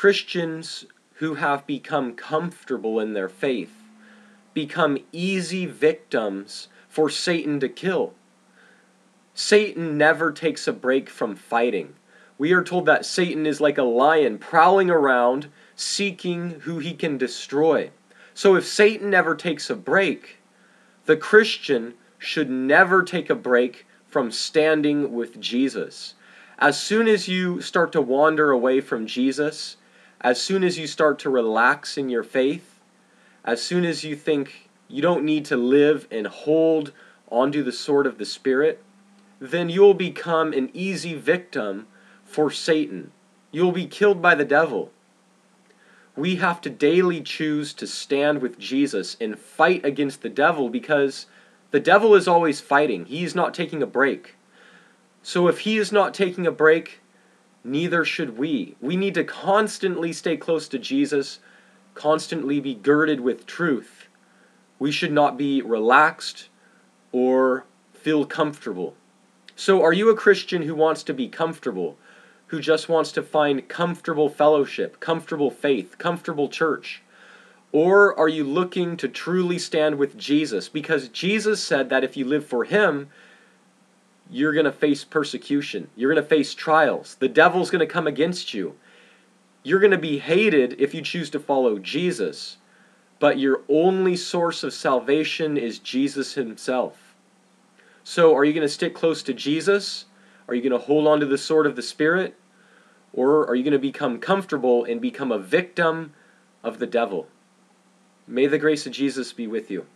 Christians who have become comfortable in their faith become easy victims for Satan to kill. Satan never takes a break from fighting. We are told that Satan is like a lion prowling around seeking who he can destroy. So if Satan never takes a break, the Christian should never take a break from standing with Jesus. As soon as you start to wander away from Jesus, as soon as you start to relax in your faith, as soon as you think you don't need to live and hold onto the sword of the Spirit, then you'll become an easy victim for Satan. You'll be killed by the devil. We have to daily choose to stand with Jesus and fight against the devil because the devil is always fighting. He is not taking a break. So if he is not taking a break, neither should we. We need to constantly stay close to Jesus, constantly be girded with truth. We should not be relaxed or feel comfortable. So, are you a Christian who wants to be comfortable, who just wants to find comfortable fellowship, comfortable faith, comfortable church? Or are you looking to truly stand with Jesus? Because Jesus said that if you live for Him, you're going to face persecution. You're going to face trials. The devil's going to come against you. You're going to be hated if you choose to follow Jesus. But your only source of salvation is Jesus Himself. So, are you going to stick close to Jesus? Are you going to hold on to the sword of the Spirit? Or are you going to become comfortable and become a victim of the devil? May the grace of Jesus be with you.